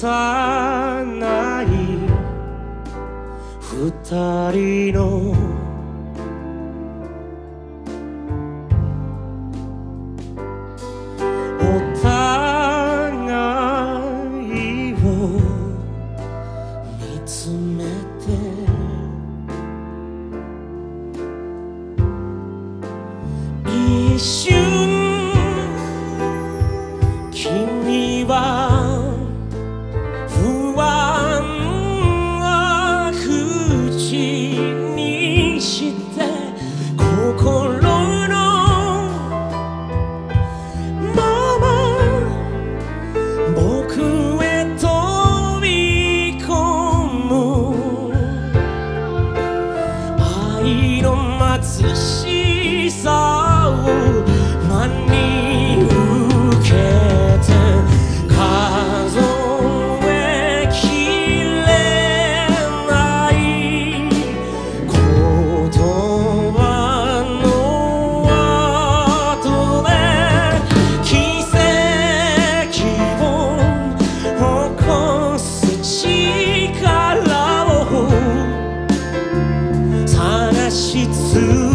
さない。二人の。お互いを。見つめて。一瞬。君は。の貧しさを。し続